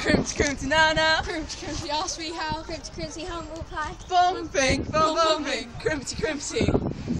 crimpty nana. Crimpty crimpsy, ask me how. Crimpty crimpsy, home reply. Bumping, bum bumping, Crimpsy, crimpsy.